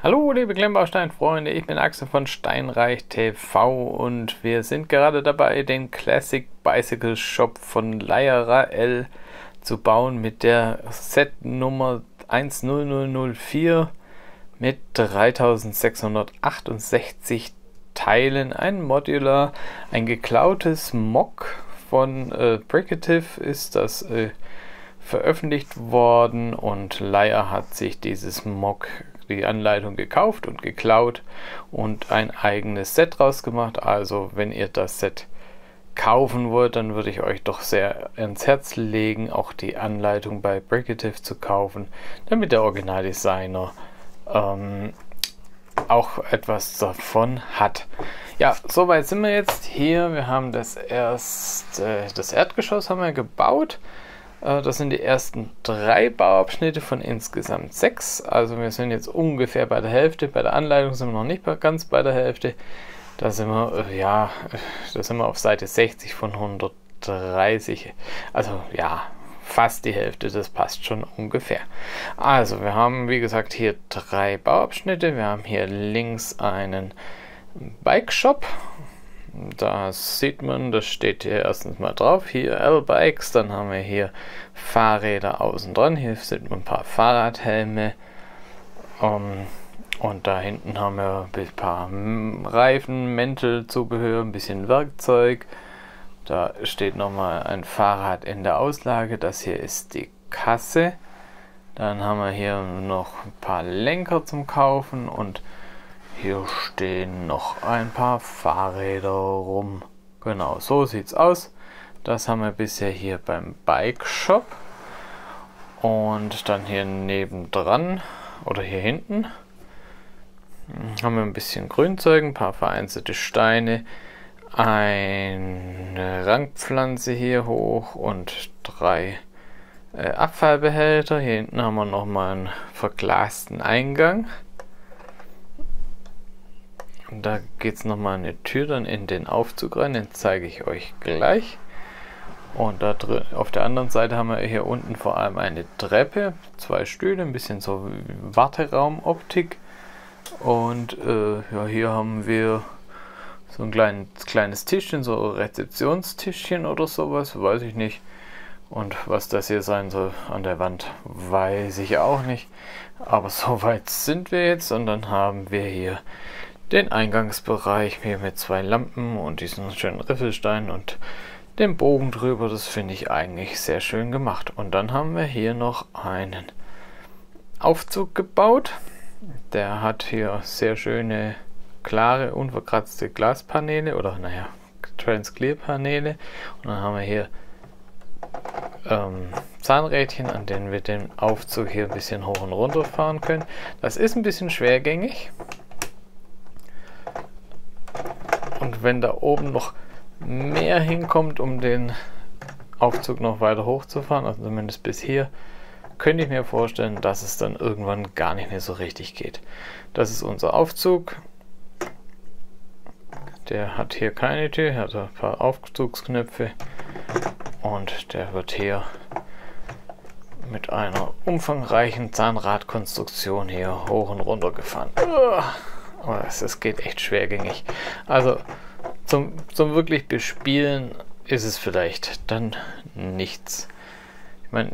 Hallo liebe Klemmbaustein-Freunde, ich bin Axel von Steinreich TV und wir sind gerade dabei, den Classic Bicycle Shop von Lyra L zu bauen mit der Set Nummer 10004 mit 3668 Teilen. Ein Modular, ein geklautes Mock von äh, Bricative ist das äh, veröffentlicht worden und Lyra hat sich dieses Mock die Anleitung gekauft und geklaut und ein eigenes Set draus gemacht. Also wenn ihr das Set kaufen wollt, dann würde ich euch doch sehr ins Herz legen, auch die Anleitung bei Bricative zu kaufen, damit der Originaldesigner ähm, auch etwas davon hat. Ja, soweit sind wir jetzt hier. Wir haben das erste, das Erdgeschoss haben wir gebaut. Äh, das sind die ersten drei Bauabschnitte von insgesamt sechs. Also wir sind jetzt ungefähr bei der Hälfte. Bei der Anleitung sind wir noch nicht ganz bei der Hälfte. Da sind wir, äh, ja, da sind wir auf Seite 60 von 130. Also ja, fast die Hälfte, das passt schon ungefähr. Also wir haben, wie gesagt, hier drei Bauabschnitte. Wir haben hier links einen Bike Shop da sieht man, das steht hier erstens mal drauf, hier L-Bikes, dann haben wir hier Fahrräder außen dran, hier sind ein paar Fahrradhelme um, ähm, und da hinten haben wir ein paar Reifen, Mäntel, Zubehör, ein bisschen Werkzeug. Da steht nochmal ein Fahrrad in der Auslage, das hier ist die Kasse. Dann haben wir hier noch ein paar Lenker zum Kaufen und hier stehen noch ein paar Fahrräder rum. Genau, so sieht's aus. Das haben wir bisher hier beim Bike Shop. Und dann hier nebendran oder hier hinten haben wir ein bisschen Grünzeug, ein paar vereinzelte Steine, eine Rangpflanze hier hoch und drei äh, Abfallbehälter. Hier hinten haben wir nochmal einen verglasten Eingang. Und da geht es nochmal eine Tür dann in den Aufzug rein, den zeige ich euch gleich. Und da drin, auf der anderen Seite haben wir hier unten vor allem eine Treppe, zwei Stühle, ein bisschen so Warteraumoptik. Und äh, ja, hier haben wir so ein kleines, kleines Tischchen, so ein Rezeptionstischchen oder sowas, weiß ich nicht. Und was das hier sein soll an der Wand, weiß ich auch nicht. Aber so weit sind wir jetzt und dann haben wir hier den Eingangsbereich hier mit zwei Lampen und diesen schönen Riffelstein und dem Bogen drüber. Das finde ich eigentlich sehr schön gemacht. Und dann haben wir hier noch einen Aufzug gebaut. Der hat hier sehr schöne, klare, unverkratzte Glaspaneele oder naja, Transclear-Paneele. Und dann haben wir hier ähm, Zahnrädchen, an denen wir den Aufzug hier ein bisschen hoch und runter fahren können. Das ist ein bisschen schwergängig. Und wenn da oben noch mehr hinkommt, um den Aufzug noch weiter hochzufahren, also zumindest bis hier, könnte ich mir vorstellen, dass es dann irgendwann gar nicht mehr so richtig geht. Das ist unser Aufzug. Der hat hier keine Tür, hat ein paar Aufzugsknöpfe und der wird hier mit einer umfangreichen Zahnradkonstruktion hier hoch und runter gefahren. Aber es, es geht echt schwergängig. Also zum, zum wirklich Bespielen ist es vielleicht dann nichts. Ich meine,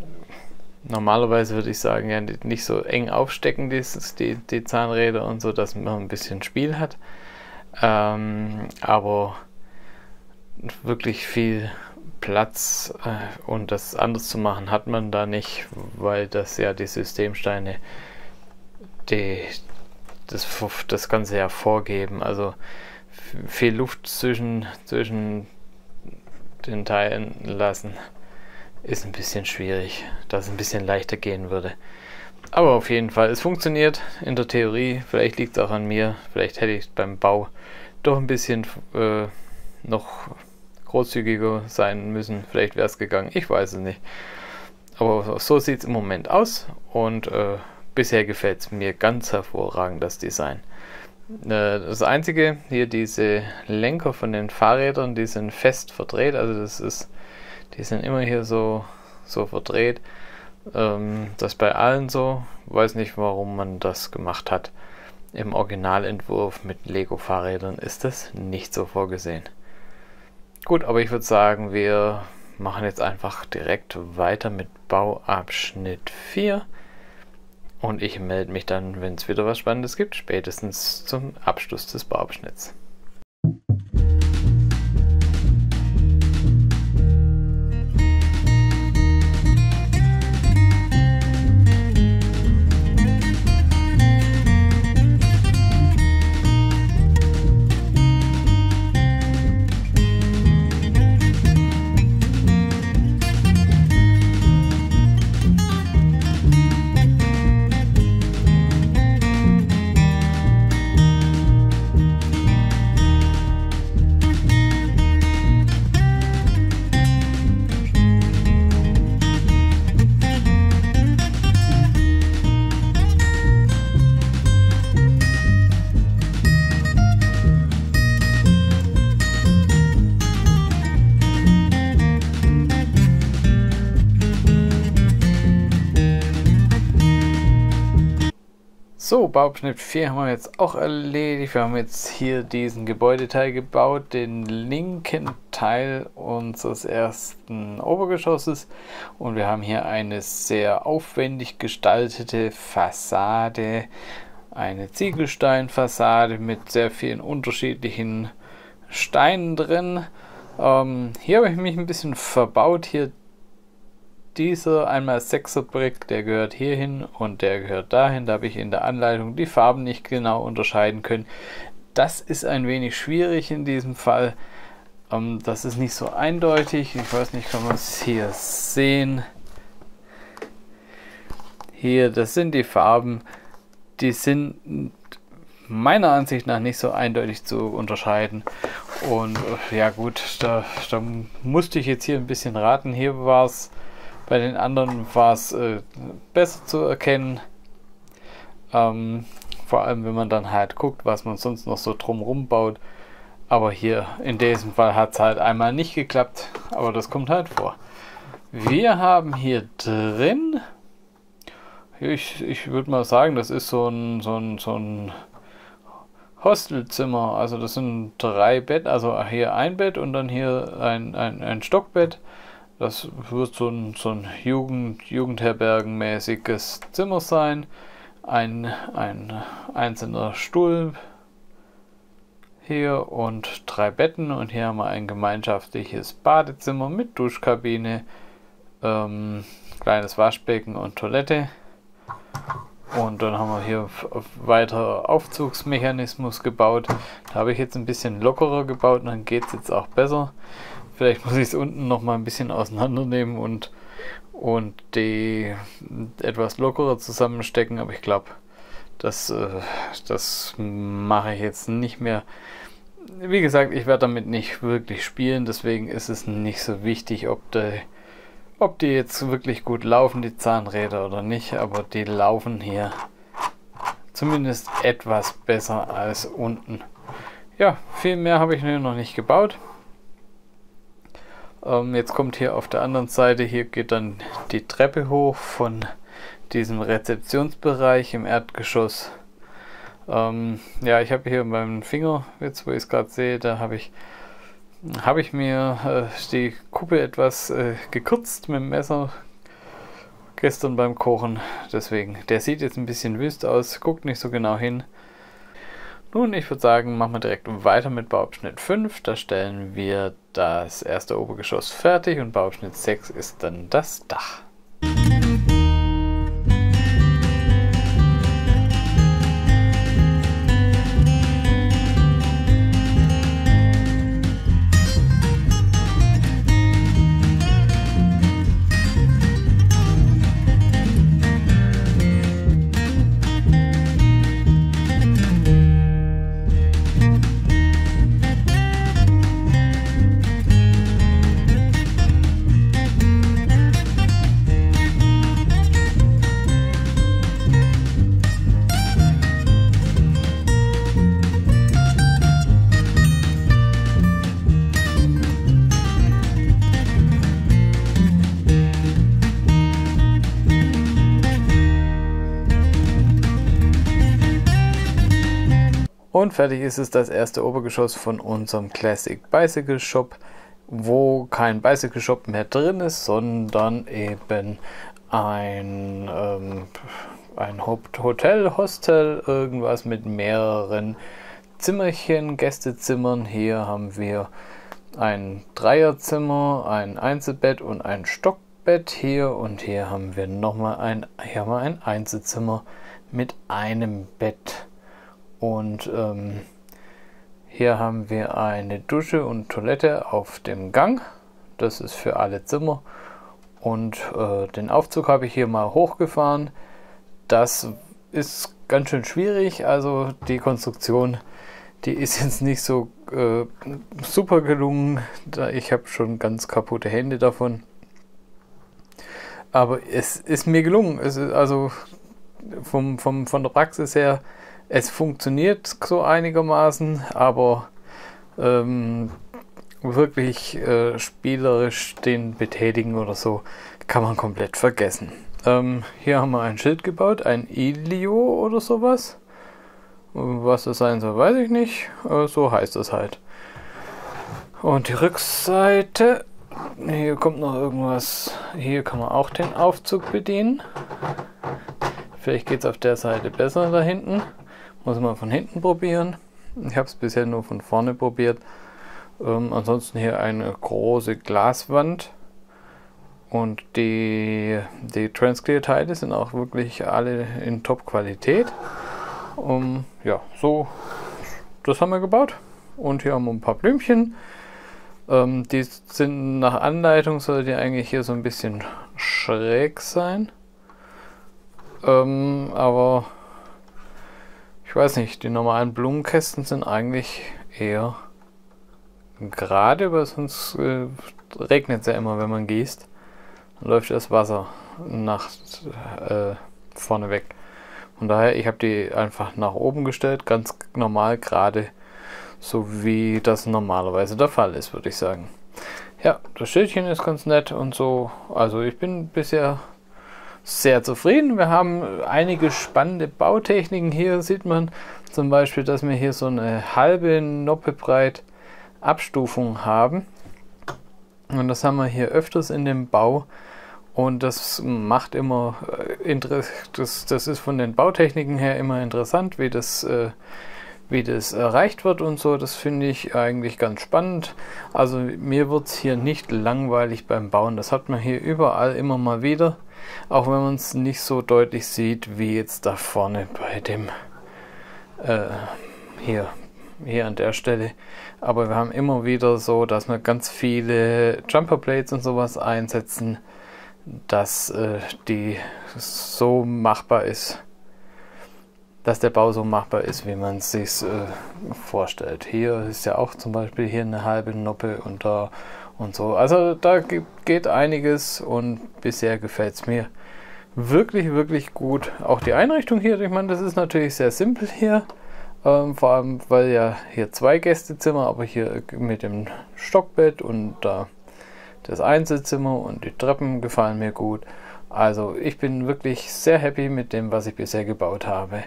normalerweise würde ich sagen, ja, nicht so eng aufstecken, die, die, die Zahnräder und so, dass man ein bisschen Spiel hat. Ähm, aber wirklich viel Platz äh, und das anders zu machen hat man da nicht, weil das ja die Systemsteine die, das, das Ganze ja vorgeben. Also viel Luft zwischen, zwischen den Teilen lassen ist ein bisschen schwierig, dass es ein bisschen leichter gehen würde. Aber auf jeden Fall, es funktioniert in der Theorie. Vielleicht liegt es auch an mir. Vielleicht hätte ich beim Bau doch ein bisschen äh, noch großzügiger sein müssen. Vielleicht wäre es gegangen. Ich weiß es nicht. Aber so sieht es im Moment aus. Und äh, bisher gefällt es mir ganz hervorragend, das Design. Äh, das einzige, hier diese Lenker von den Fahrrädern, die sind fest verdreht, also das ist, die sind immer hier so, so verdreht. Ähm, das bei allen so, weiß nicht, warum man das gemacht hat. Im Originalentwurf mit Lego-Fahrrädern ist das nicht so vorgesehen. Gut, aber ich würde sagen, wir machen jetzt einfach direkt weiter mit Bauabschnitt 4. Und ich melde mich dann, wenn es wieder was Spannendes gibt, spätestens zum Abschluss des Bauabschnitts. Bauabschnitt 4 haben wir jetzt auch erledigt. Wir haben jetzt hier diesen Gebäudeteil gebaut, den linken Teil unseres ersten Obergeschosses. Und wir haben hier eine sehr aufwendig gestaltete Fassade, eine Ziegelsteinfassade mit sehr vielen unterschiedlichen Steinen drin. Ähm, hier habe ich mich ein bisschen verbaut. Hier dieser einmal 6er Brick, der gehört hierhin und der gehört dahin. Da habe ich in der Anleitung die Farben nicht genau unterscheiden können. Das ist ein wenig schwierig in diesem Fall. Ähm, das ist nicht so eindeutig. Ich weiß nicht, kann man es hier sehen. Hier, das sind die Farben. Die sind meiner Ansicht nach nicht so eindeutig zu unterscheiden. Und äh, ja gut, da, da musste ich jetzt hier ein bisschen raten. Hier war es bei den anderen war es äh, besser zu erkennen. Ähm, vor allem, wenn man dann halt guckt, was man sonst noch so drumrum baut. Aber hier in diesem Fall hat es halt einmal nicht geklappt. Aber das kommt halt vor. Wir haben hier drin, ich, ich würde mal sagen, das ist so ein, so ein, so ein Hostelzimmer. Also das sind drei Bett, also hier ein Bett und dann hier ein, ein, ein Stockbett. Das wird so ein, so ein Jugend, Jugendherbergenmäßiges Zimmer sein. Ein, ein einzelner Stuhl hier und drei Betten. Und hier haben wir ein gemeinschaftliches Badezimmer mit Duschkabine, ähm, kleines Waschbecken und Toilette. Und dann haben wir hier weiter Aufzugsmechanismus gebaut. Da habe ich jetzt ein bisschen lockerer gebaut, dann geht es jetzt auch besser. Vielleicht muss ich es unten noch mal ein bisschen auseinandernehmen und, und die etwas lockerer zusammenstecken, aber ich glaube, das, äh, das mache ich jetzt nicht mehr. Wie gesagt, ich werde damit nicht wirklich spielen, deswegen ist es nicht so wichtig, ob die, ob die jetzt wirklich gut laufen, die Zahnräder oder nicht, aber die laufen hier zumindest etwas besser als unten. Ja, viel mehr habe ich noch nicht gebaut. Ähm, jetzt kommt hier auf der anderen Seite, hier geht dann die Treppe hoch von diesem Rezeptionsbereich im Erdgeschoss. Ähm, ja, ich habe hier meinen Finger, jetzt wo ich es gerade sehe, da habe ich, hab ich mir äh, die Kuppe etwas äh, gekürzt mit dem Messer gestern beim Kochen. Deswegen, der sieht jetzt ein bisschen wüst aus, guckt nicht so genau hin. Nun, ich würde sagen, machen wir direkt weiter mit Bauabschnitt 5. Da stellen wir das erste Obergeschoss fertig und Bauabschnitt 6 ist dann das Dach. Fertig ist es das erste Obergeschoss von unserem Classic Bicycle Shop, wo kein Bicycle Shop mehr drin ist, sondern eben ein, ähm, ein Hotel, Hostel, irgendwas mit mehreren Zimmerchen, Gästezimmern. Hier haben wir ein Dreierzimmer, ein Einzelbett und ein Stockbett hier und hier haben wir nochmal ein, ein Einzelzimmer mit einem Bett und ähm, hier haben wir eine Dusche und Toilette auf dem Gang. Das ist für alle Zimmer. Und äh, den Aufzug habe ich hier mal hochgefahren. Das ist ganz schön schwierig. Also die Konstruktion, die ist jetzt nicht so äh, super gelungen. Ich habe schon ganz kaputte Hände davon. Aber es ist mir gelungen. Es ist also vom, vom, von der Praxis her es funktioniert so einigermaßen, aber ähm, wirklich äh, spielerisch den betätigen oder so kann man komplett vergessen. Ähm, hier haben wir ein Schild gebaut, ein Ilio oder sowas. Was das sein soll, weiß ich nicht. Äh, so heißt es halt. Und die Rückseite. Hier kommt noch irgendwas. Hier kann man auch den Aufzug bedienen. Vielleicht geht es auf der Seite besser da hinten. Muss man von hinten probieren. Ich habe es bisher nur von vorne probiert. Ähm, ansonsten hier eine große Glaswand. Und die, die Transclear-Teile sind auch wirklich alle in Top-Qualität. Um, ja, so, das haben wir gebaut. Und hier haben wir ein paar Blümchen. Ähm, die sind nach Anleitung, soll die eigentlich hier so ein bisschen schräg sein. Ähm, aber ich weiß nicht, die normalen Blumenkästen sind eigentlich eher gerade, weil sonst äh, regnet es ja immer, wenn man gießt. Dann läuft das Wasser nach äh, vorne weg. Von daher, ich habe die einfach nach oben gestellt, ganz normal gerade, so wie das normalerweise der Fall ist, würde ich sagen. Ja, das Schildchen ist ganz nett und so. Also ich bin bisher sehr zufrieden. Wir haben einige spannende Bautechniken. Hier sieht man zum Beispiel, dass wir hier so eine halbe Noppe breit Abstufung haben. Und das haben wir hier öfters in dem Bau. Und das macht immer äh, das, das ist von den Bautechniken her immer interessant, wie das, äh, wie das erreicht wird und so. Das finde ich eigentlich ganz spannend. Also mir wird es hier nicht langweilig beim Bauen. Das hat man hier überall immer mal wieder. Auch wenn man es nicht so deutlich sieht, wie jetzt da vorne bei dem äh, hier, hier an der Stelle. Aber wir haben immer wieder so, dass wir ganz viele Jumper Blades und sowas einsetzen, dass äh, die so machbar ist, dass der Bau so machbar ist, wie man es sich äh, vorstellt. Hier ist ja auch zum Beispiel hier eine halbe Noppe und da und so. Also da geht einiges und bisher gefällt es mir wirklich, wirklich gut. Auch die Einrichtung hier, ich meine, das ist natürlich sehr simpel hier. Ähm, vor allem, weil ja hier zwei Gästezimmer, aber hier mit dem Stockbett und da das Einzelzimmer und die Treppen gefallen mir gut. Also ich bin wirklich sehr happy mit dem, was ich bisher gebaut habe.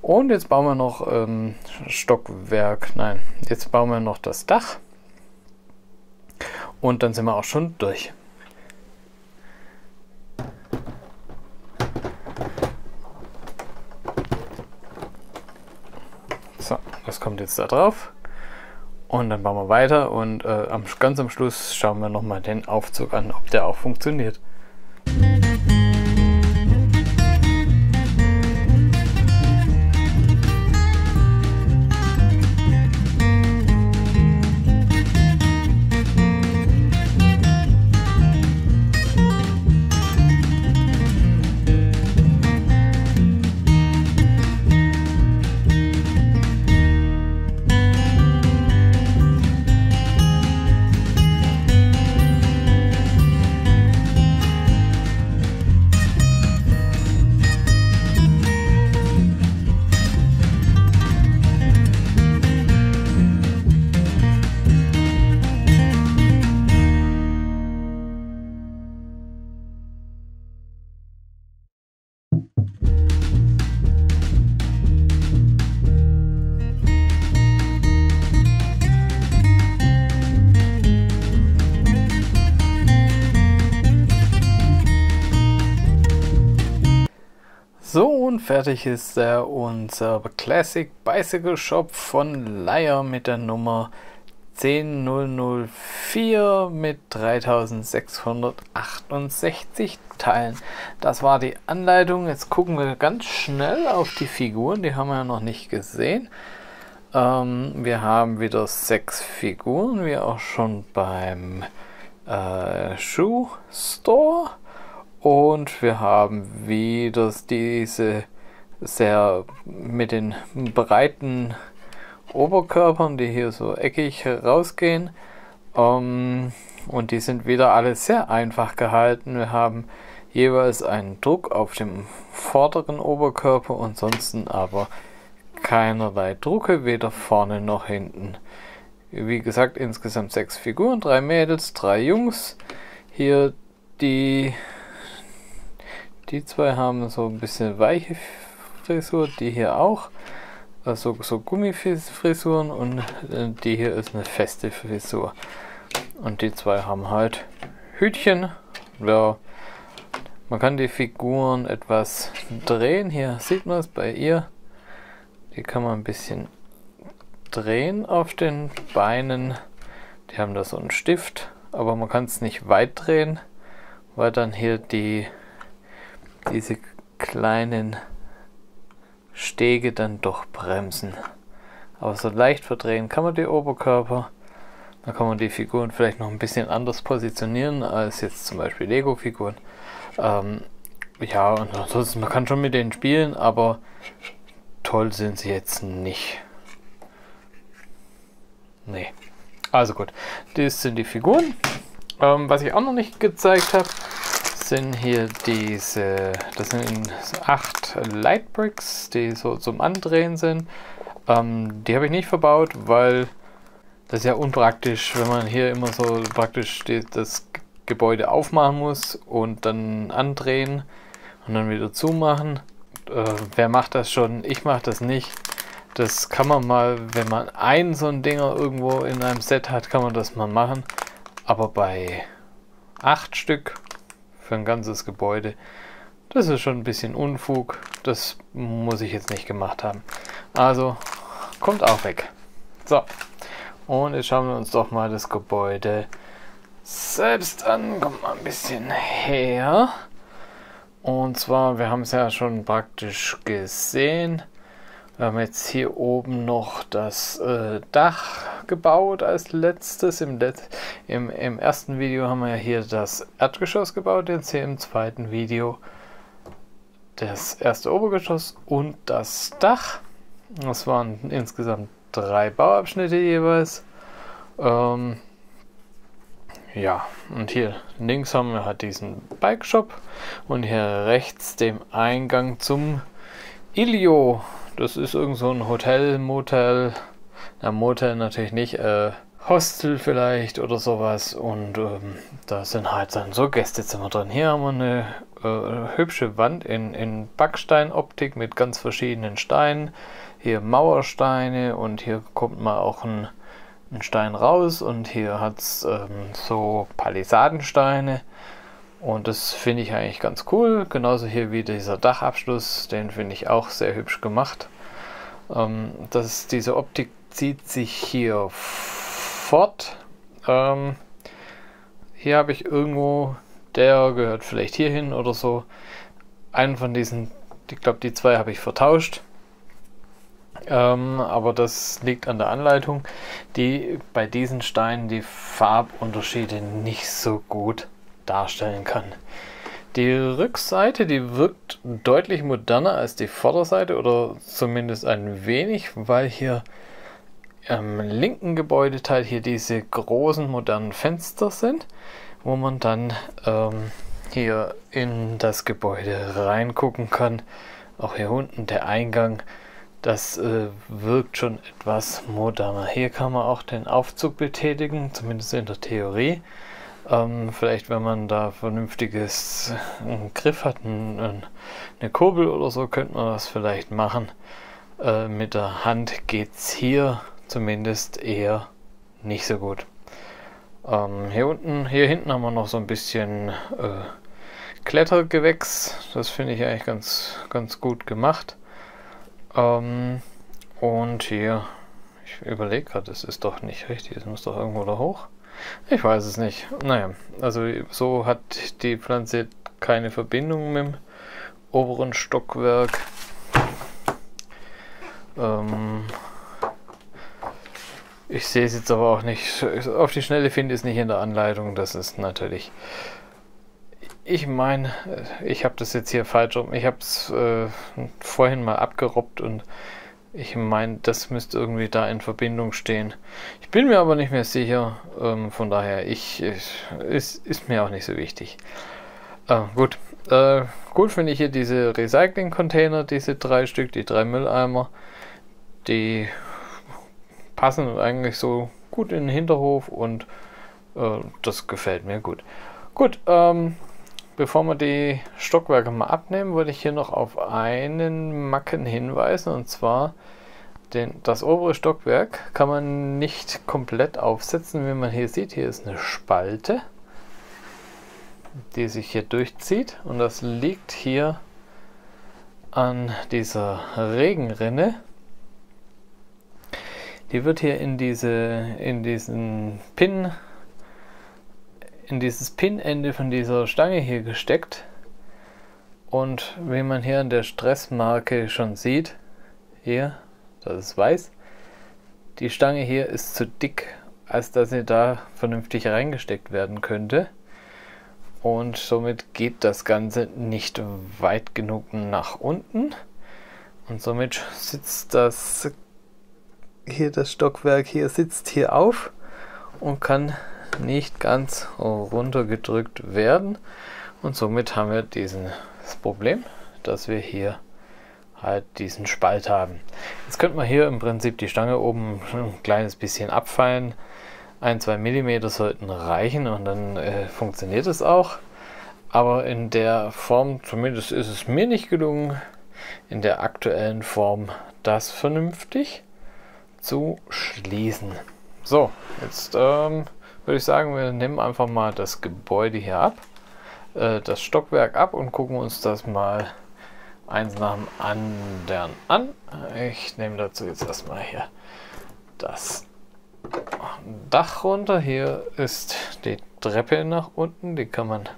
Und jetzt bauen wir noch ähm, Stockwerk, nein, jetzt bauen wir noch das Dach. Und dann sind wir auch schon durch. So, das kommt jetzt da drauf. Und dann bauen wir weiter und äh, ganz am Schluss schauen wir nochmal den Aufzug an, ob der auch funktioniert. Fertig ist er unser Classic Bicycle Shop von Leier mit der Nummer 10004 mit 3668 Teilen. Das war die Anleitung. Jetzt gucken wir ganz schnell auf die Figuren. Die haben wir ja noch nicht gesehen. Ähm, wir haben wieder sechs Figuren, wie auch schon beim äh, Shoe Store. Und wir haben wieder diese sehr mit den breiten Oberkörpern, die hier so eckig rausgehen. Ähm, und die sind wieder alle sehr einfach gehalten. Wir haben jeweils einen Druck auf dem vorderen Oberkörper und sonst aber keinerlei Drucke, weder vorne noch hinten. Wie gesagt, insgesamt sechs Figuren, drei Mädels, drei Jungs. Hier die, die zwei haben so ein bisschen weiche Frisur, die hier auch. Also so Gummifrisuren und äh, die hier ist eine feste Frisur. Und die zwei haben halt Hütchen. Ja, man kann die Figuren etwas drehen. Hier sieht man es bei ihr. Die kann man ein bisschen drehen auf den Beinen. Die haben da so einen Stift, aber man kann es nicht weit drehen, weil dann hier die diese kleinen Stege dann doch bremsen. Aber so leicht verdrehen kann man die Oberkörper. Da kann man die Figuren vielleicht noch ein bisschen anders positionieren als jetzt zum Beispiel Lego-Figuren. Ähm, ja, und ansonsten, man kann schon mit denen spielen, aber toll sind sie jetzt nicht. Nee. Also gut, das sind die Figuren. Ähm, was ich auch noch nicht gezeigt habe, sind hier diese, das sind acht Lightbricks, die so zum Andrehen sind. Ähm, die habe ich nicht verbaut, weil das ist ja unpraktisch, wenn man hier immer so praktisch die, das Gebäude aufmachen muss und dann andrehen und dann wieder zumachen. Äh, wer macht das schon? Ich mache das nicht. Das kann man mal, wenn man ein so ein Dinger irgendwo in einem Set hat, kann man das mal machen. Aber bei acht Stück für ein ganzes Gebäude, das ist schon ein bisschen Unfug. Das muss ich jetzt nicht gemacht haben. Also kommt auch weg. So, und jetzt schauen wir uns doch mal das Gebäude selbst an. Kommt mal ein bisschen her. Und zwar, wir haben es ja schon praktisch gesehen. Wir haben jetzt hier oben noch das äh, Dach gebaut als letztes. Im, Let im, Im ersten Video haben wir hier das Erdgeschoss gebaut, jetzt hier im zweiten Video das erste Obergeschoss und das Dach. Das waren insgesamt drei Bauabschnitte jeweils. Ähm, ja, und hier links haben wir halt diesen Bike Shop und hier rechts den Eingang zum Ilio das ist irgend so ein Hotel, Motel. Na, Motel natürlich nicht, äh, Hostel vielleicht oder sowas. Und ähm, da sind halt dann so Gästezimmer drin. Hier haben wir eine äh, hübsche Wand in, in Backsteinoptik mit ganz verschiedenen Steinen. Hier Mauersteine und hier kommt mal auch ein, ein Stein raus. Und hier hat es ähm, so Palisadensteine. Und das finde ich eigentlich ganz cool. Genauso hier wie dieser Dachabschluss, den finde ich auch sehr hübsch gemacht. Ähm, das, diese Optik zieht sich hier fort. Ähm, hier habe ich irgendwo, der gehört vielleicht hier hin oder so. Einen von diesen, ich glaube die zwei habe ich vertauscht. Ähm, aber das liegt an der Anleitung, die bei diesen Steinen die Farbunterschiede nicht so gut darstellen kann. Die Rückseite, die wirkt deutlich moderner als die Vorderseite oder zumindest ein wenig, weil hier am linken Gebäudeteil hier diese großen modernen Fenster sind, wo man dann ähm, hier in das Gebäude reingucken kann. Auch hier unten der Eingang, das äh, wirkt schon etwas moderner. Hier kann man auch den Aufzug betätigen, zumindest in der Theorie. Ähm, vielleicht, wenn man da vernünftiges einen Griff hat, ein, eine Kurbel oder so, könnte man das vielleicht machen. Äh, mit der Hand geht es hier zumindest eher nicht so gut. Ähm, hier unten, hier hinten haben wir noch so ein bisschen äh, Klettergewächs. Das finde ich eigentlich ganz, ganz gut gemacht. Ähm, und hier, ich überlege gerade, das ist doch nicht richtig. Das muss doch irgendwo da hoch. Ich weiß es nicht. Naja, also so hat die Pflanze keine Verbindung mit dem oberen Stockwerk. Ähm, ich sehe es jetzt aber auch nicht. Auf die Schnelle finde ich es nicht in der Anleitung. Das ist natürlich. Ich meine, ich habe das jetzt hier falsch rum. Ich habe es äh, vorhin mal abgerobbt und ich meine, das müsste irgendwie da in Verbindung stehen. Ich bin mir aber nicht mehr sicher. Ähm, von daher, ich, ich, ist, ist mir auch nicht so wichtig. Äh, gut. Äh, gut finde ich hier diese Recycling-Container, diese drei Stück, die drei Mülleimer. Die passen eigentlich so gut in den Hinterhof und äh, das gefällt mir gut. Gut, ähm, bevor wir die Stockwerke mal abnehmen, würde ich hier noch auf einen Macken hinweisen und zwar den, das obere Stockwerk kann man nicht komplett aufsetzen, wie man hier sieht. Hier ist eine Spalte die sich hier durchzieht und das liegt hier an dieser Regenrinne. Die wird hier in diese in diesen Pin in dieses Pinende von dieser Stange hier gesteckt. Und wie man hier an der Stressmarke schon sieht, hier, das ist weiß, die Stange hier ist zu dick, als dass sie da vernünftig reingesteckt werden könnte und somit geht das Ganze nicht weit genug nach unten und somit sitzt das hier das Stockwerk hier sitzt hier auf und kann nicht ganz runtergedrückt werden und somit haben wir diesen das Problem, dass wir hier halt diesen Spalt haben. Jetzt könnte man hier im Prinzip die Stange oben ein kleines bisschen abfallen ein, zwei Millimeter sollten reichen und dann äh, funktioniert es auch. Aber in der Form, zumindest ist es mir nicht gelungen, in der aktuellen Form das vernünftig zu schließen. So, jetzt ähm, würde ich sagen, wir nehmen einfach mal das Gebäude hier ab, äh, das Stockwerk ab und gucken uns das mal eins nach dem anderen an. Ich nehme dazu jetzt erstmal hier das Dach runter. Hier ist die Treppe nach unten. Die kann man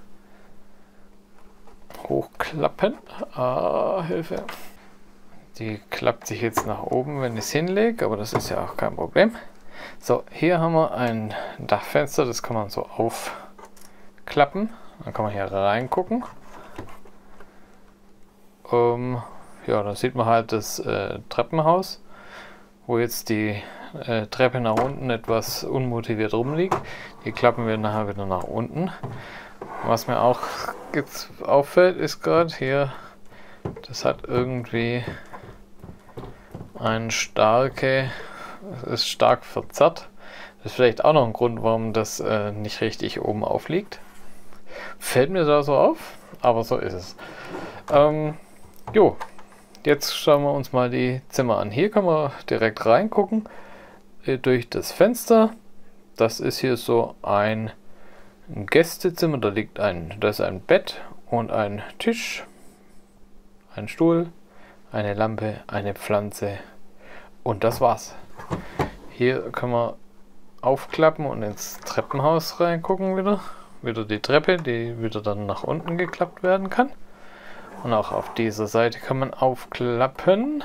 hochklappen. Ah, Hilfe. Die klappt sich jetzt nach oben, wenn ich es hinlege, aber das ist ja auch kein Problem. So, hier haben wir ein Dachfenster, das kann man so aufklappen. Dann kann man hier reingucken. Ähm, ja, da sieht man halt das äh, Treppenhaus, wo jetzt die äh, Treppe nach unten etwas unmotiviert rumliegt. Die klappen wir nachher wieder nach unten. Was mir auch jetzt auffällt, ist gerade hier, das hat irgendwie eine starke, ist stark verzerrt. Das ist vielleicht auch noch ein Grund, warum das äh, nicht richtig oben aufliegt. Fällt mir da so auf, aber so ist es. Ähm, jo, jetzt schauen wir uns mal die Zimmer an. Hier können wir direkt reingucken durch das Fenster. Das ist hier so ein Gästezimmer. Da liegt ein, da ist ein Bett und ein Tisch, ein Stuhl, eine Lampe, eine Pflanze und das war's. Hier können wir aufklappen und ins Treppenhaus reingucken wieder. Wieder die Treppe, die wieder dann nach unten geklappt werden kann. Und auch auf dieser Seite kann man aufklappen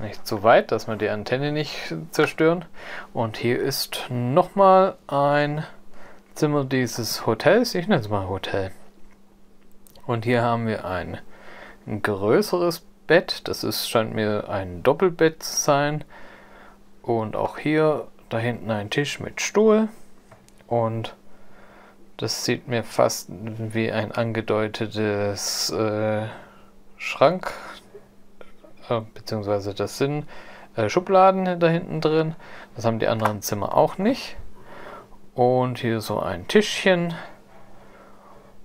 nicht zu weit, dass wir die Antenne nicht zerstören. Und hier ist nochmal ein Zimmer dieses Hotels. Ich nenne es mal Hotel. Und hier haben wir ein, ein größeres Bett. Das ist, scheint mir ein Doppelbett zu sein. Und auch hier da hinten ein Tisch mit Stuhl. Und das sieht mir fast wie ein angedeutetes äh, Schrank äh, beziehungsweise das sind äh, Schubladen da hinten drin. Das haben die anderen Zimmer auch nicht. Und hier so ein Tischchen.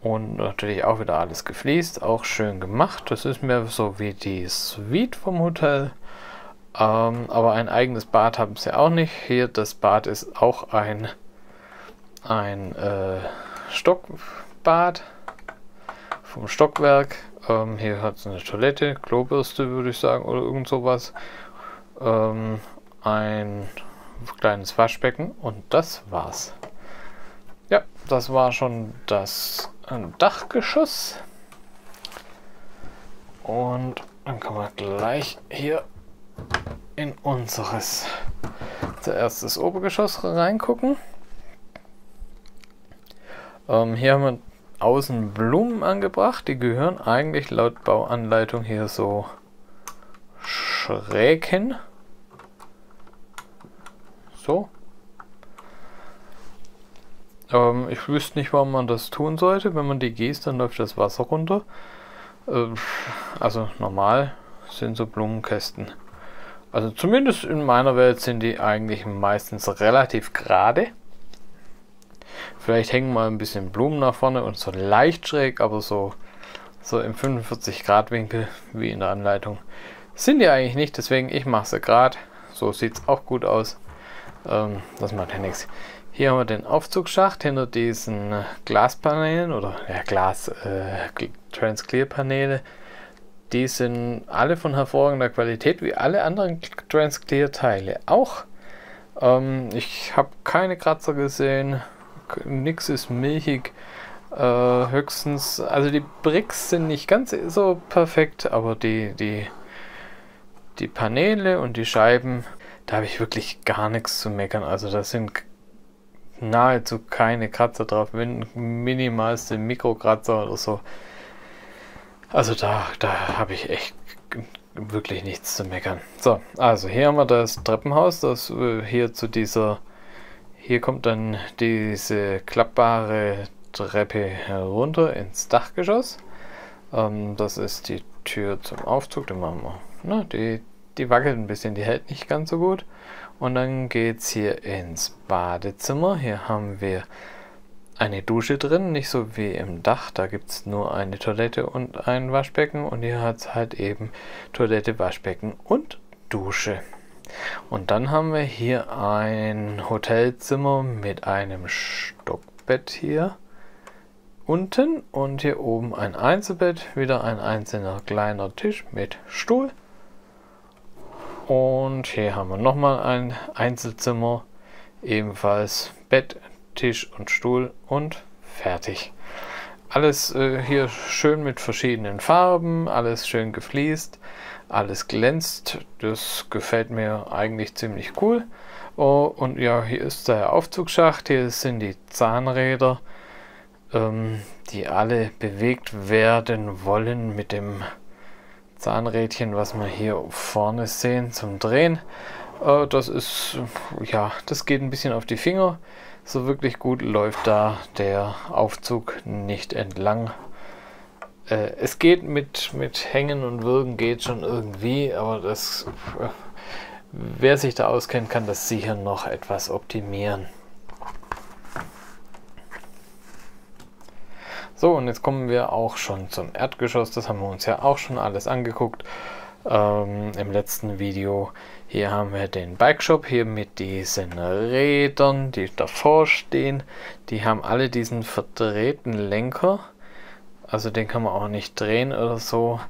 Und natürlich auch wieder alles gefliest, auch schön gemacht. Das ist mir so wie die Suite vom Hotel. Ähm, aber ein eigenes Bad haben sie auch nicht. Hier das Bad ist auch ein, ein äh, Stock, Bad vom Stockwerk. Ähm, hier hat es eine Toilette, Klobürste würde ich sagen oder irgend sowas. Ähm, ein kleines Waschbecken und das war's. Ja, das war schon das Dachgeschoss. Und dann können wir gleich hier in unseres zuerst das Obergeschoss reingucken. Ähm, hier haben wir außen Blumen angebracht. Die gehören eigentlich laut Bauanleitung hier so schräg hin. So. Ähm, ich wüsste nicht, warum man das tun sollte. Wenn man die gießt, dann läuft das Wasser runter. Ähm, also normal sind so Blumenkästen. Also zumindest in meiner Welt sind die eigentlich meistens relativ gerade. Vielleicht hängen mal ein bisschen Blumen nach vorne und so leicht schräg, aber so, so im 45 Grad Winkel wie in der Anleitung sind die eigentlich nicht. Deswegen ich mache sie gerade. So sieht es auch gut aus. Ähm, das macht ja nichts. Hier haben wir den Aufzugsschacht hinter diesen Glaspaneelen oder ja, Glas äh, Transclear Paneele die sind alle von hervorragender Qualität, wie alle anderen Transclear-Teile auch. Ähm, ich habe keine Kratzer gesehen, nichts ist milchig. Äh, höchstens, also die Bricks sind nicht ganz so perfekt, aber die, die, die Paneele und die Scheiben, da habe ich wirklich gar nichts zu meckern. Also da sind nahezu keine Kratzer drauf, wenn minimalste Mikrokratzer oder so. Also da, da habe ich echt wirklich nichts zu meckern. So, also hier haben wir das Treppenhaus, das äh, hier zu dieser, hier kommt dann diese klappbare Treppe herunter ins Dachgeschoss. Ähm, das ist die Tür zum Aufzug, die machen wir. Na, die, die wackelt ein bisschen, die hält nicht ganz so gut. Und dann geht es hier ins Badezimmer. Hier haben wir eine Dusche drin, nicht so wie im Dach, da gibt es nur eine Toilette und ein Waschbecken und hier hat es halt eben Toilette, Waschbecken und Dusche. Und dann haben wir hier ein Hotelzimmer mit einem Stockbett hier unten und hier oben ein Einzelbett, wieder ein einzelner kleiner Tisch mit Stuhl. Und hier haben wir nochmal ein Einzelzimmer, ebenfalls Bett, Tisch und Stuhl und fertig. Alles äh, hier schön mit verschiedenen Farben, alles schön gefliest, alles glänzt. Das gefällt mir eigentlich ziemlich cool. Oh, und ja, hier ist der Aufzugsschacht, hier sind die Zahnräder, ähm, die alle bewegt werden wollen mit dem Zahnrädchen, was wir hier vorne sehen zum Drehen. Äh, das ist, ja, das geht ein bisschen auf die Finger so wirklich gut läuft da der Aufzug nicht entlang. Äh, es geht mit, mit Hängen und Würgen geht schon irgendwie, aber das, äh, wer sich da auskennt, kann das sicher noch etwas optimieren. So, und jetzt kommen wir auch schon zum Erdgeschoss. Das haben wir uns ja auch schon alles angeguckt ähm, im letzten Video. Hier haben wir den Bike Shop hier mit diesen Rädern, die davor stehen. Die haben alle diesen verdrehten Lenker. Also den kann man auch nicht drehen oder so.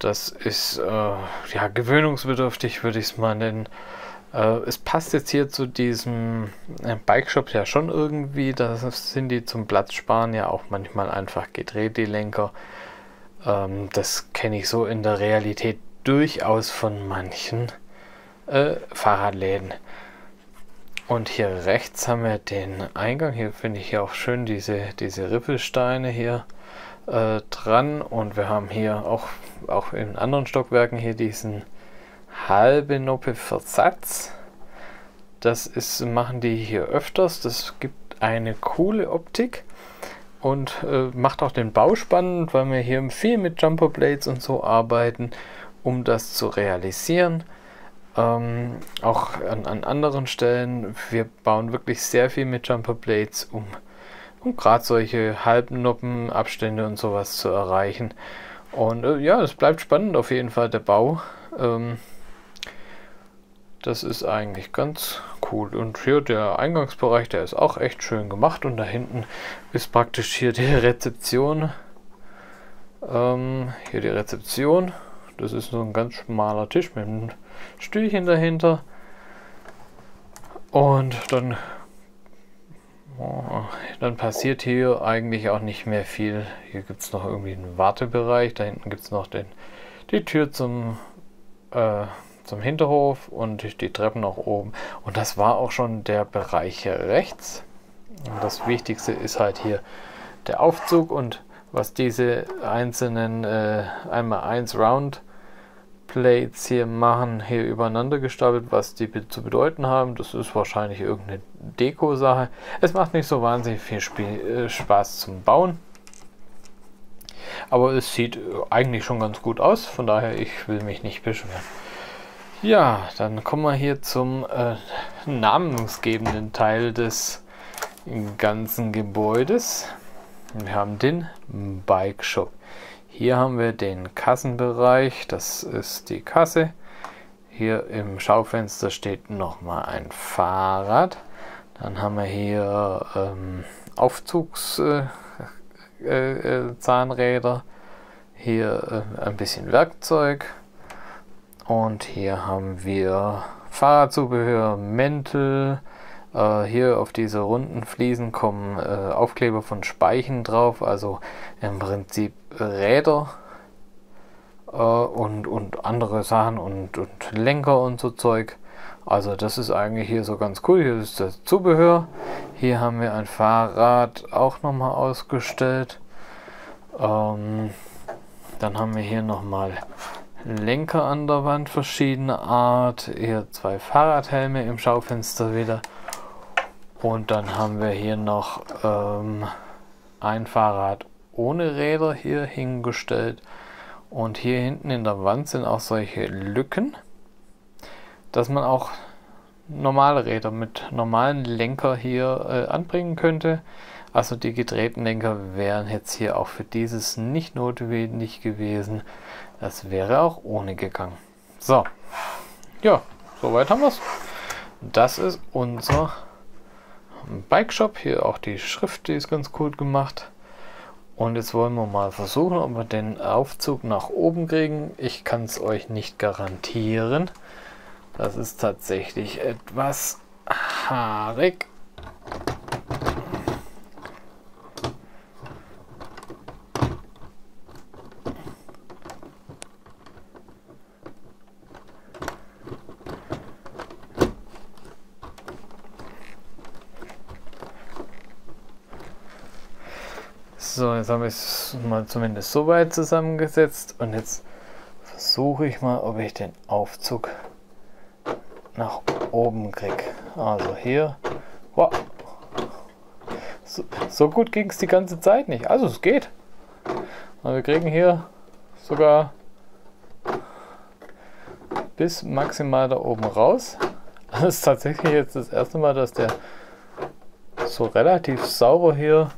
Das ist äh, ja gewöhnungsbedürftig, würde ich es mal nennen. Äh, es passt jetzt hier zu diesem äh, Bike Shop ja schon irgendwie. Da sind die zum Platzsparen ja auch manchmal einfach gedreht, die Lenker. Ähm, das kenne ich so in der Realität durchaus von manchen äh, Fahrradläden. Und hier rechts haben wir den Eingang. Hier finde ich ja auch schön diese, diese Rippelsteine hier äh, dran. Und wir haben hier auch, auch in anderen Stockwerken hier diesen halbe Noppe Versatz. Das ist, machen die hier öfters. Das gibt eine coole Optik und äh, macht auch den Bau spannend, weil wir hier viel mit Jumper Blades und so arbeiten, um das zu realisieren. Ähm, auch an, an, anderen Stellen, wir bauen wirklich sehr viel mit Jumper Blades, um, um gerade solche Halbnoppen, Abstände und sowas zu erreichen. Und äh, ja, es bleibt spannend auf jeden Fall der Bau. Ähm, Das ist eigentlich ganz cool. Und hier der Eingangsbereich, der ist auch echt schön gemacht. Und da hinten ist praktisch hier die Rezeption. Ähm, hier die Rezeption. Das ist so ein ganz schmaler Tisch mit einem Stühlchen dahinter. Und dann, oh, dann passiert hier eigentlich auch nicht mehr viel. Hier gibt es noch irgendwie einen Wartebereich. Da hinten gibt es noch den, die Tür zum äh, zum Hinterhof und die Treppen nach oben. Und das war auch schon der Bereich hier rechts. Und das Wichtigste ist halt hier der Aufzug und was diese einzelnen äh, einmal eins Round Plates hier machen, hier übereinander gestapelt, was die zu bedeuten haben. Das ist wahrscheinlich irgendeine Deko-Sache. Es macht nicht so wahnsinnig viel Spiel, äh, Spaß zum Bauen. Aber es sieht eigentlich schon ganz gut aus, von daher ich will mich nicht beschweren. Ja, dann kommen wir hier zum äh, namensgebenden Teil des ganzen Gebäudes. Wir haben den Bike Shop. Hier haben wir den Kassenbereich, das ist die Kasse. Hier im Schaufenster steht nochmal ein Fahrrad. Dann haben wir hier ähm, Aufzugszahnräder. Äh, äh, hier äh, ein bisschen Werkzeug und hier haben wir Fahrradzubehör, Mäntel. Äh, hier auf diese runden Fliesen kommen äh, Aufkleber von Speichen drauf, also im Prinzip Räder äh, und, und andere Sachen und, und Lenker und so Zeug. Also das ist eigentlich hier so ganz cool. Hier ist das Zubehör. Hier haben wir ein Fahrrad auch nochmal ausgestellt. Ähm, dann haben wir hier nochmal Lenker an der Wand verschiedener Art. Hier zwei Fahrradhelme im Schaufenster wieder. Und dann haben wir hier noch ähm, ein Fahrrad ohne Räder hier hingestellt. Und hier hinten in der Wand sind auch solche Lücken, dass man auch normale Räder mit normalen Lenker hier äh, anbringen könnte. Also die gedrehten Lenker wären jetzt hier auch für dieses nicht notwendig gewesen. Das wäre auch ohne gegangen. So. Ja, soweit haben wir es. Das ist unser Bike Shop. Hier auch die Schrift, die ist ganz cool gemacht. Und jetzt wollen wir mal versuchen, ob wir den Aufzug nach oben kriegen. Ich kann es euch nicht garantieren. Das ist tatsächlich etwas haarig. So, jetzt habe ich es mal zumindest so weit zusammengesetzt und jetzt versuche ich mal, ob ich den Aufzug nach oben kriege. Also hier. Wow. So, so gut ging es die ganze Zeit nicht. Also es geht. Und wir kriegen hier sogar bis maximal da oben raus. Das ist tatsächlich jetzt das erste Mal, dass der so relativ sauber hier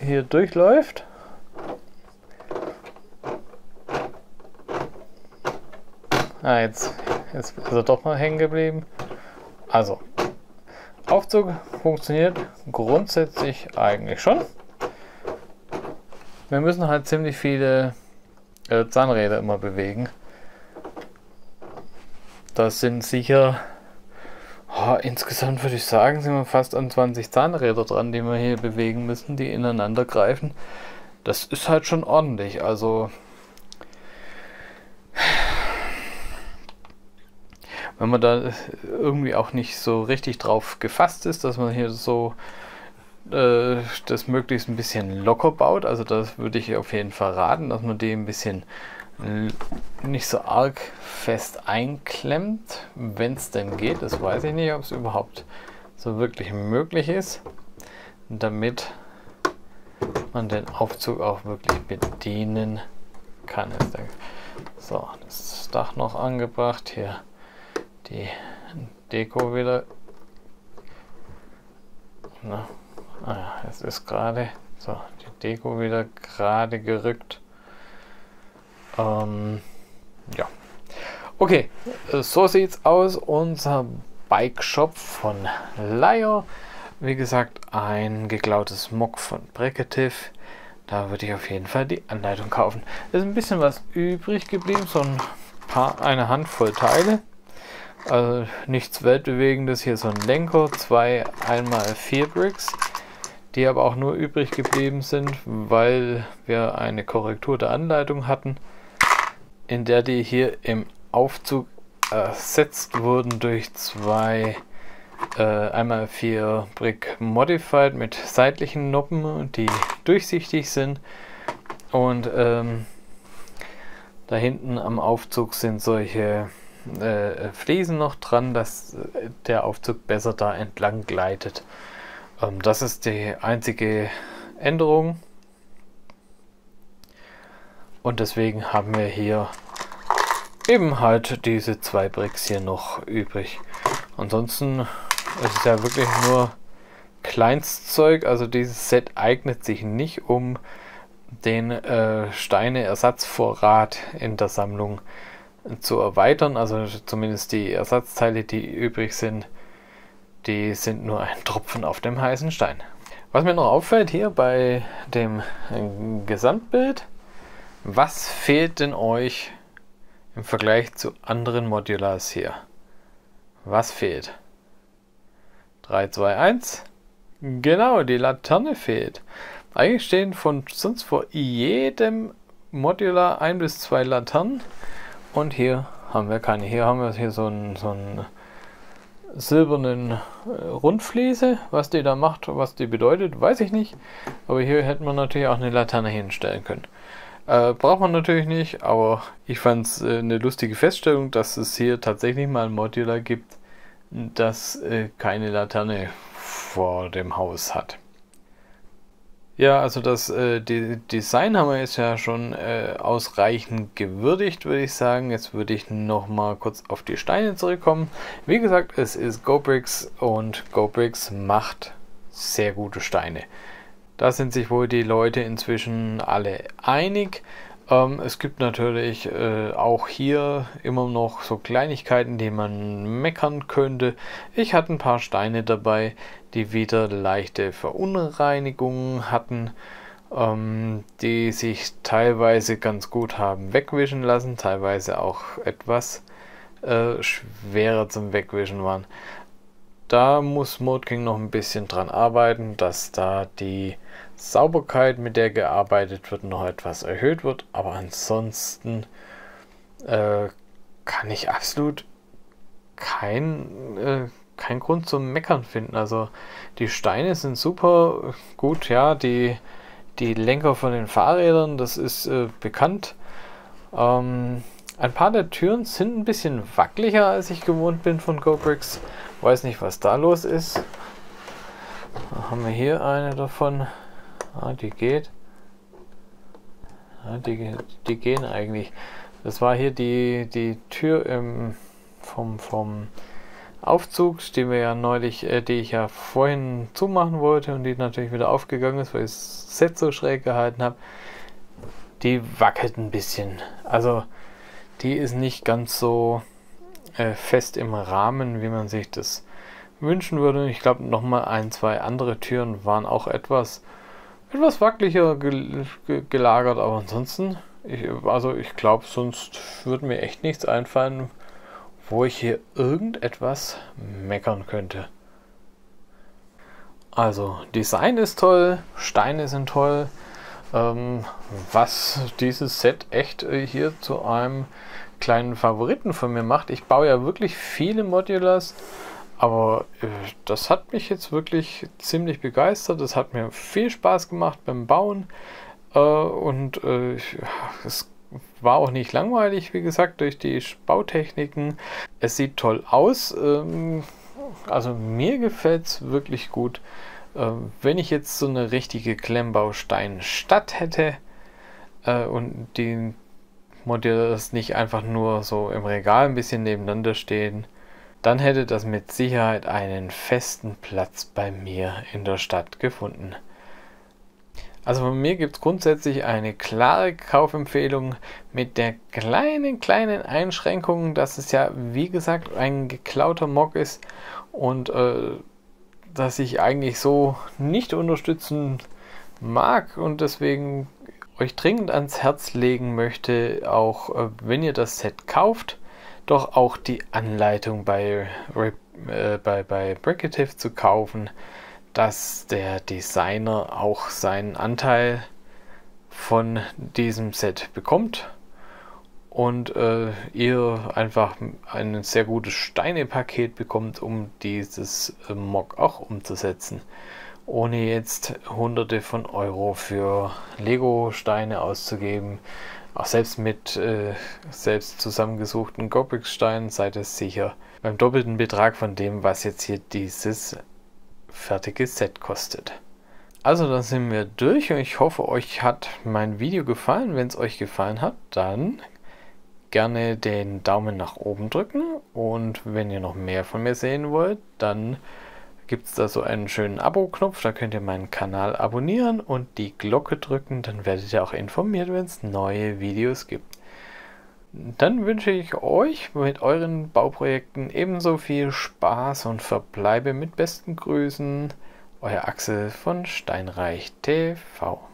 hier durchläuft. Ah, jetzt, jetzt ist er doch mal hängen geblieben. Also, Aufzug funktioniert grundsätzlich eigentlich schon. Wir müssen halt ziemlich viele äh, Zahnräder immer bewegen. Das sind sicher Insgesamt würde ich sagen, sind wir fast an 20 Zahnräder dran, die wir hier bewegen müssen, die ineinander greifen. Das ist halt schon ordentlich. Also, wenn man da irgendwie auch nicht so richtig drauf gefasst ist, dass man hier so äh, das möglichst ein bisschen locker baut, also das würde ich auf jeden Fall raten, dass man die ein bisschen nicht so arg fest einklemmt, wenn es denn geht. Das weiß ich nicht, ob es überhaupt so wirklich möglich ist, damit man den Aufzug auch wirklich bedienen kann. So, das Dach noch angebracht. Hier die Deko wieder. Na, ah es ist gerade so die Deko wieder gerade gerückt. Ähm, ja. Okay, so sieht's aus. Unser Bike Shop von Leier. Wie gesagt, ein geklautes Mock von Bricketive. Da würde ich auf jeden Fall die Anleitung kaufen. Es ist ein bisschen was übrig geblieben, so ein paar, eine Handvoll Teile. Also nichts Weltbewegendes. Hier so ein Lenker, zwei einmal vier Bricks, die aber auch nur übrig geblieben sind, weil wir eine Korrektur der Anleitung hatten, in der die hier im Aufzug ersetzt wurden durch zwei äh, einmal vier Brick Modified mit seitlichen Noppen, die durchsichtig sind und ähm, da hinten am Aufzug sind solche äh, Fliesen noch dran, dass der Aufzug besser da entlang gleitet. Ähm, das ist die einzige Änderung. Und deswegen haben wir hier eben halt diese zwei Bricks hier noch übrig. Ansonsten ist es ja wirklich nur Kleinstzeug. Also dieses Set eignet sich nicht, um den äh, Steine-Ersatzvorrat in der Sammlung zu erweitern. Also zumindest die Ersatzteile, die übrig sind, die sind nur ein Tropfen auf dem heißen Stein. Was mir noch auffällt hier bei dem Gesamtbild, was fehlt denn euch im Vergleich zu anderen Modulars hier? Was fehlt? 3, 2, 1. Genau, die Laterne fehlt. Eigentlich stehen von sonst vor jedem Modular ein bis zwei Laternen. Und hier haben wir keine. Hier haben wir hier so einen, so einen silbernen äh, Rundfliese. Was die da macht, was die bedeutet, weiß ich nicht. Aber hier hätte man natürlich auch eine Laterne hinstellen können. Äh, braucht man natürlich nicht, aber ich fand es äh, eine lustige Feststellung, dass es hier tatsächlich mal ein Modular gibt, das äh, keine Laterne vor dem Haus hat. Ja, also das äh, die Design haben wir jetzt ja schon äh, ausreichend gewürdigt, würde ich sagen. Jetzt würde ich noch mal kurz auf die Steine zurückkommen. Wie gesagt, es ist GoBricks und GoBricks macht sehr gute Steine. Da sind sich wohl die Leute inzwischen alle einig. Ähm, es gibt natürlich äh, auch hier immer noch so Kleinigkeiten, die man meckern könnte. Ich hatte ein paar Steine dabei, die wieder leichte Verunreinigungen hatten, ähm, die sich teilweise ganz gut haben wegwischen lassen, teilweise auch etwas äh, schwerer zum Wegwischen waren. Da muss Modking noch ein bisschen dran arbeiten, dass da die Sauberkeit, mit der gearbeitet wird, noch etwas erhöht wird. Aber ansonsten äh, kann ich absolut kein, äh, kein Grund zum Meckern finden. Also die Steine sind super gut, ja, die, die Lenker von den Fahrrädern, das ist äh, bekannt. Ähm, ein paar der Türen sind ein bisschen wackeliger, als ich gewohnt bin von GoBricks. Weiß nicht, was da los ist. Da haben wir hier eine davon. Ah, die geht. Ja, die, die gehen eigentlich. Das war hier die, die Tür im, vom, vom Aufzug, die wir ja neulich, äh, die ich ja vorhin zumachen wollte und die natürlich wieder aufgegangen ist, weil ich das Set so schräg gehalten habe. Die wackelt ein bisschen. Also die ist nicht ganz so äh, fest im Rahmen, wie man sich das wünschen würde. Ich glaube, nochmal ein, zwei andere Türen waren auch etwas etwas wackeliger gel gelagert, aber ansonsten, ich, also ich glaube, sonst würde mir echt nichts einfallen, wo ich hier irgendetwas meckern könnte. Also, Design ist toll, Steine sind toll. Ähm, was dieses Set echt äh, hier zu einem kleinen Favoriten von mir macht. Ich baue ja wirklich viele Modulars aber äh, das hat mich jetzt wirklich ziemlich begeistert. Es hat mir viel Spaß gemacht beim Bauen. Äh, und äh, es war auch nicht langweilig, wie gesagt, durch die Bautechniken. Es sieht toll aus. Ähm, also mir gefällt es wirklich gut. Ähm, wenn ich jetzt so eine richtige Klemmbausteinstadt hätte äh, und die Modelle nicht einfach nur so im Regal ein bisschen nebeneinander stehen, dann hätte das mit Sicherheit einen festen Platz bei mir in der Stadt gefunden. Also von mir gibt es grundsätzlich eine klare Kaufempfehlung mit der kleinen, kleinen Einschränkung, dass es ja, wie gesagt, ein geklauter Mock ist und äh, dass ich eigentlich so nicht unterstützen mag und deswegen euch dringend ans Herz legen möchte, auch äh, wenn ihr das Set kauft, doch auch die Anleitung bei, äh, bei, bei Brickative zu kaufen dass der Designer auch seinen Anteil von diesem Set bekommt und äh, ihr einfach ein sehr gutes Steinepaket bekommt, um dieses äh, Mock auch umzusetzen, ohne jetzt hunderte von Euro für Lego-Steine auszugeben. Auch selbst mit äh, selbst zusammengesuchten Gobrix-Steinen seid es sicher beim doppelten Betrag von dem, was jetzt hier dieses fertiges Set kostet. Also dann sind wir durch und ich hoffe, euch hat mein Video gefallen. Wenn es euch gefallen hat, dann gerne den Daumen nach oben drücken und wenn ihr noch mehr von mir sehen wollt, dann gibt es da so einen schönen Abo-Knopf, da könnt ihr meinen Kanal abonnieren und die Glocke drücken, dann werdet ihr auch informiert, wenn es neue Videos gibt. Dann wünsche ich euch mit euren Bauprojekten ebenso viel Spaß und verbleibe mit besten Grüßen. Euer Axel von Steinreich TV.